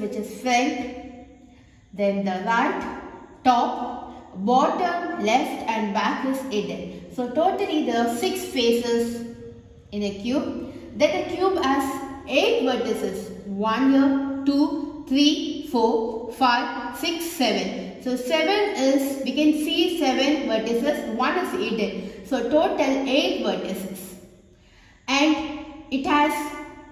which is front, then the right, top, bottom, left and back is hidden. So totally there are 6 faces in a cube. Then the cube has 8 vertices. 1 here, 2, 3, 4, 5, 6, 7. So 7 is, we can see 7 vertices, 1 is hidden. So total 8 vertices. And it has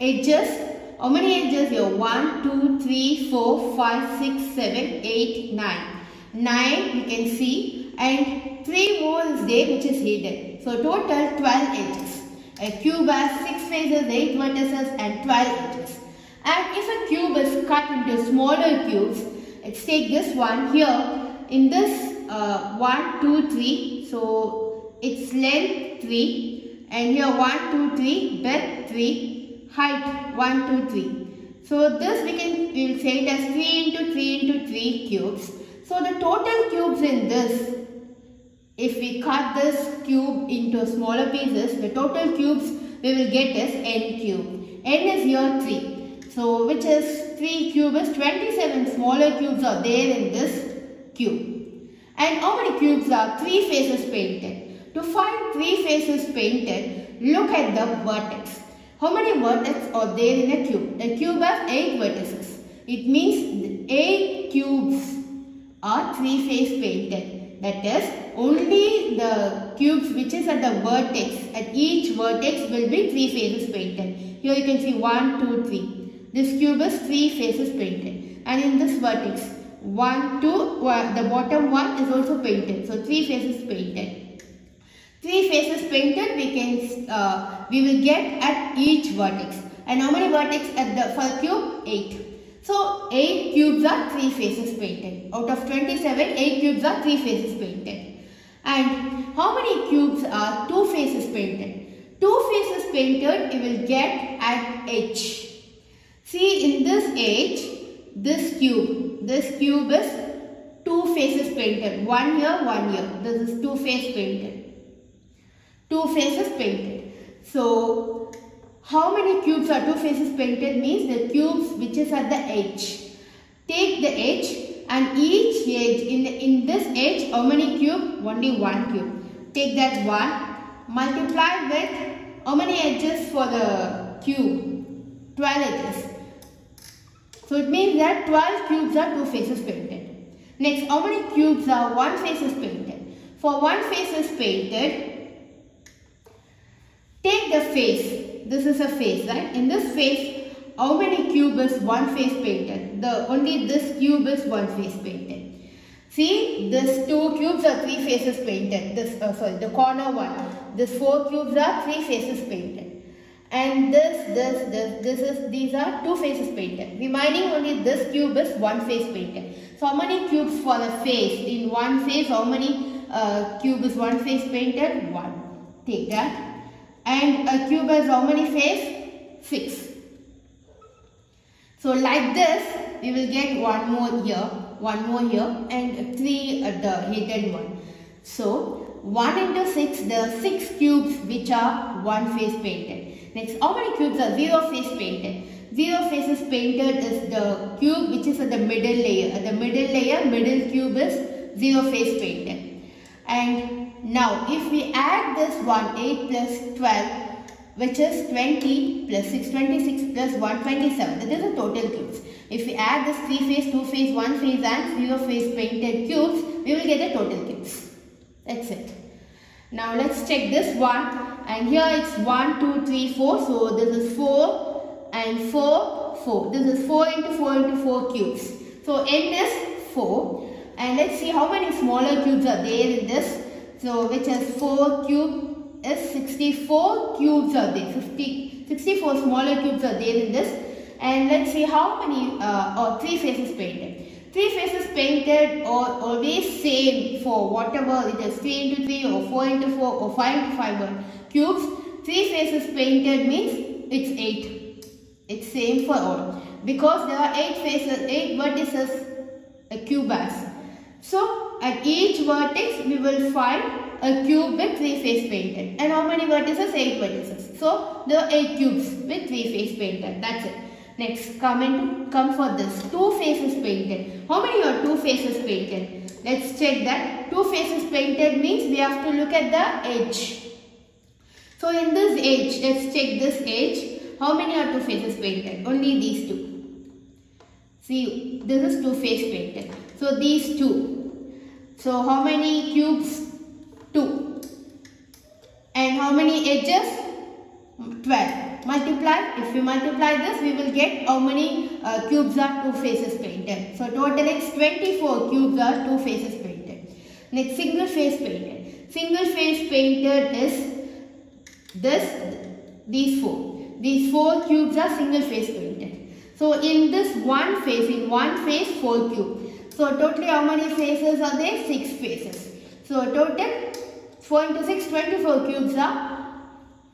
edges. How many edges here? 1, 2, 3, 4, 5, 6, 7, 8, 9. 9 you can see and 3 more is there which is hidden. So total 12 edges. A cube has 6 faces, 8 vertices and 12 edges. And if a cube is cut into smaller cubes, let's take this one here. In this uh, 1, 2, 3, so its length 3 and here 1, 2, 3, breadth 3, height 1, 2, 3. So this we can we will say it as 3 into 3 into 3 cubes. So the total cubes in this, if we cut this cube into smaller pieces, the total cubes we will get is n cube. n is here 3. So which is 3 cube is 27 smaller cubes are there in this cube. And how many cubes are 3 faces painted? To find 3 faces painted, look at the vertex. How many vertices are there in a cube? The cube has 8 vertices. It means 8 cubes are three face painted. That is only the cubes which is at the vertex, at each vertex will be three faces painted. Here you can see 1, 2, 3. This cube is three faces painted. And in this vertex, 1, 2, uh, the bottom one is also painted. So three faces painted. Three faces painted we can, uh, we will get at each vertex. And how many vertex at the for cube? 8. So 8 cubes are 3 faces painted. Out of 27, 8 cubes are 3 faces painted. And how many cubes are 2 faces painted? 2 faces painted you will get at edge. See in this edge, this cube, this cube is 2 faces painted. One here, one here. This is 2 face painted. 2 faces painted. So how many cubes are two faces painted means the cubes which is at the edge. Take the edge and each edge, in, the, in this edge how many cube? Only one cube. Take that one, multiply with how many edges for the cube? 12 edges. So it means that 12 cubes are two faces painted. Next, how many cubes are one faces painted? For one face is painted, take the face this is a face, right? In this face, how many cube is one face painted? The only this cube is one face painted. See, this two cubes are three faces painted. This, uh, sorry, the corner one. This four cubes are three faces painted. And this, this, this, this is, these are two faces painted. Remaining only this cube is one face painted. So how many cubes for the face? In one face, how many uh, cube is one face painted? One. Take that. And a cube has how many face? 6. So like this, we will get one more here, one more here and 3 at the hidden one. So 1 into 6, there are 6 cubes which are one face painted. Next, how many cubes are 0 face painted? 0 faces painted is the cube which is at the middle layer. At the middle layer, middle cube is 0 face painted. And now, if we add this one, 8 plus 12, which is 20 plus 6, 26 plus 127. That is the total cubes. If we add this 3 face, 2 face, 1 face and 0 face painted cubes, we will get the total cubes. That's it. Now let's check this one. And here it's 1, 2, 3, 4. So this is 4 and 4, 4. This is 4 into 4 into 4 cubes. So n is 4. And let's see how many smaller cubes are there in this. So which is 4 cube is 64 cubes are there. 50, 64 smaller cubes are there in this. And let's see how many uh, or 3 faces painted. 3 faces painted are always same for whatever it is 3 into 3 or 4 into 4 or 5 into 5 cubes. 3 faces painted means it's 8. It's same for all. Because there are 8 faces, 8 vertices a cube has. So at each vertex we will find a cube with 3 face painted. And how many vertices? 8 vertices. So there are 8 cubes with 3 face painted. That's it. Next, come into, come for this. Two faces painted. How many are two faces painted? Let's check that. Two faces painted means we have to look at the edge. So in this edge, let's check this edge. How many are two faces painted? Only these two. See, this is two face painted. So these two. So how many cubes? Two. And how many edges? 12. Multiply. If we multiply this, we will get how many uh, cubes are two faces painted. So total is 24 cubes are two faces painted. Next, single face painted. Single face painted is this, these four. These four cubes are single face painted. So in this one face, in one face, four cubes. So totally how many faces are there? Six faces. So total 4 into 6, 24 cubes are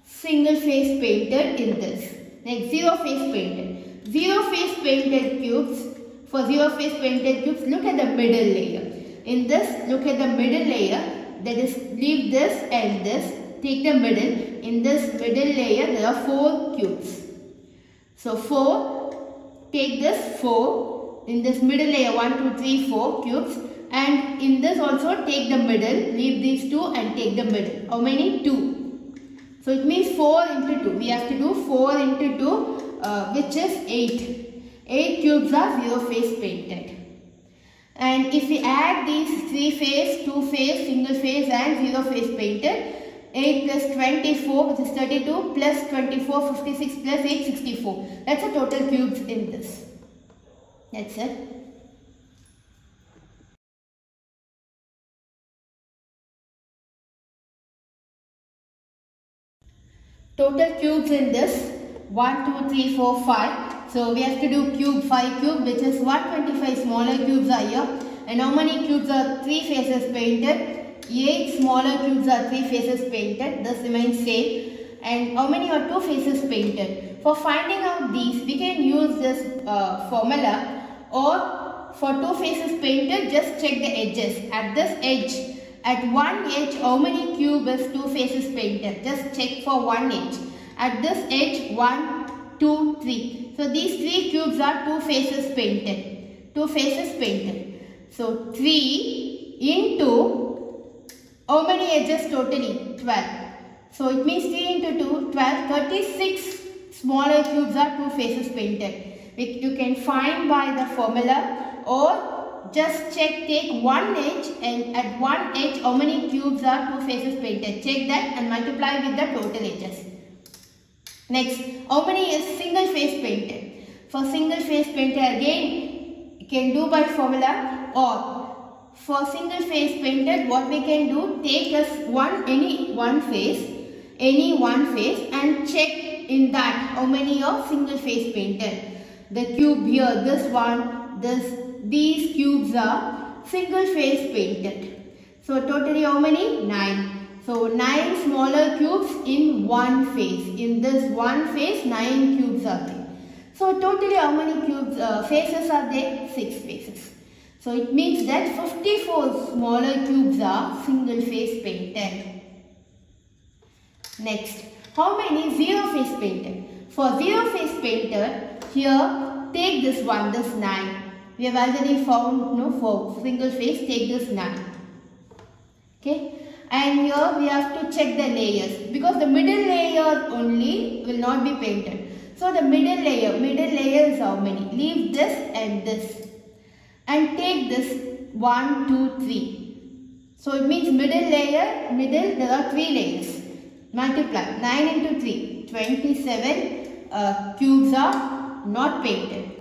single face painted in this. Next, zero face painted. Zero face painted cubes. For zero face painted cubes, look at the middle layer. In this, look at the middle layer. That is, leave this and this. Take the middle. In this middle layer, there are four cubes. So, 4. Take this 4. In this middle layer, 1, 2, 3, 4 cubes. And in this also, take the middle. Leave these two and take the middle. How many? 2. So it means 4 into 2. We have to do 4 into 2 uh, which is 8. 8 cubes are 0 face painted. And if we add these 3 face, 2 face, single face and 0 face painted, 8 plus 24 which is 32 plus 24, 56 plus 8, 64. That's the total cubes in this. That's it. Total cubes in this 1, 2, 3, 4, 5. So we have to do cube 5 cube which is 125 smaller cubes are here. And how many cubes are 3 faces painted? 8 smaller cubes are 3 faces painted. This remains same. And how many are 2 faces painted? For finding out these we can use this uh, formula or for 2 faces painted just check the edges. At this edge at one edge, how many cube is two faces painted? Just check for one edge. At this edge, one, two, three. So these three cubes are two faces painted. Two faces painted. So 3 into, how many edges totally? 12. So it means 3 into 2, 12, 36 smaller cubes are two faces painted. You can find by the formula or just check take one edge and at one edge how many cubes are two faces painted. Check that and multiply with the total edges. Next how many is single face painted? For single face painted again you can do by formula or for single face painted what we can do take us one any one face any one face and check in that how many of single face painted the cube here this one this these cubes are single face painted. So totally how many? 9. So 9 smaller cubes in one face. In this one face 9 cubes are there. So totally how many cubes uh, faces are there? 6 faces. So it means that 54 smaller cubes are single face painted. Next, how many zero face painted? For zero face painted, here take this one, this 9. We have already found no for single face, take this 9. Okay. And here we have to check the layers because the middle layer only will not be painted. So the middle layer, middle layer is how many? Leave this and this. And take this 1, 2, 3. So it means middle layer, middle there are 3 layers. Multiply 9 into 3, 27 uh, cubes are not painted.